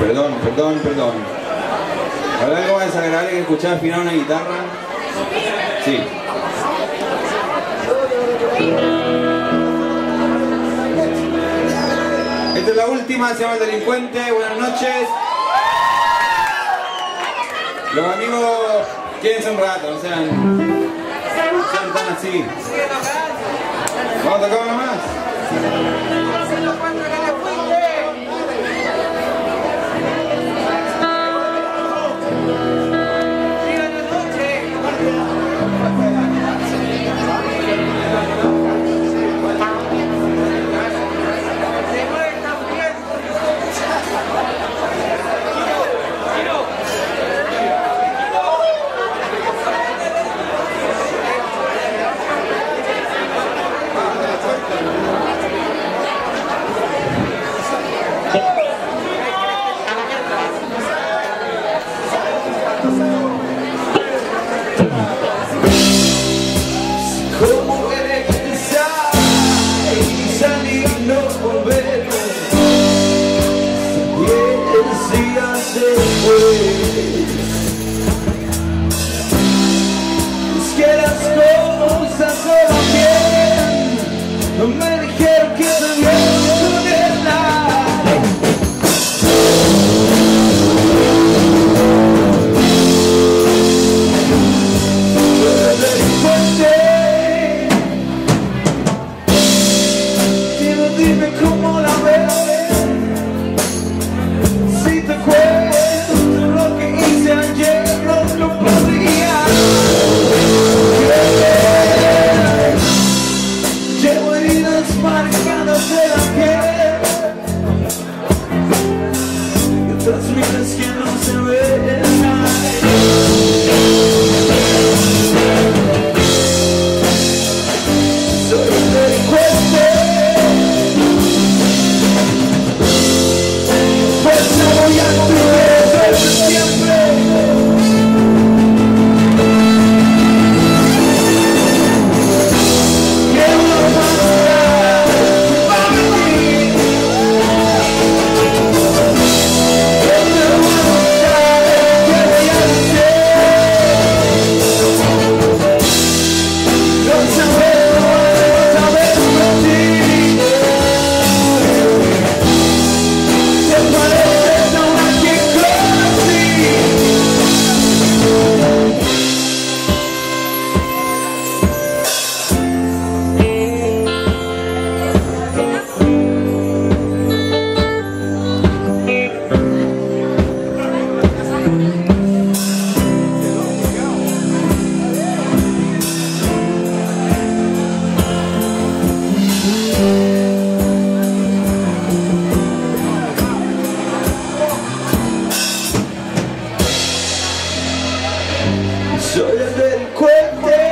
Perdón, perdón. ¿Habrá algo más desagradable que escuchar afinar una guitarra? Sí. Esta es la última, se llama El Delincuente. Buenas noches. Los amigos, quédense un rato, no sean, no sean tan así. Vamos a tocar una más. días después Es que las cosas no van bien No me touch me, let's get loose and ready. Soy delincuente